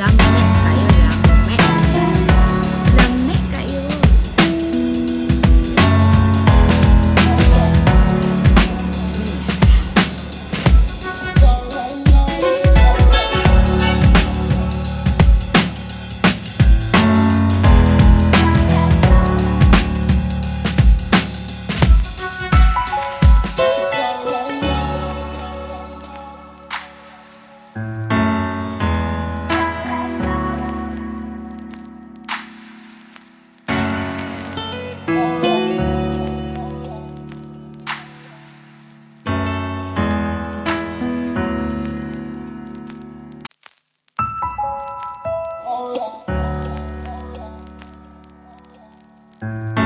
Young Oh.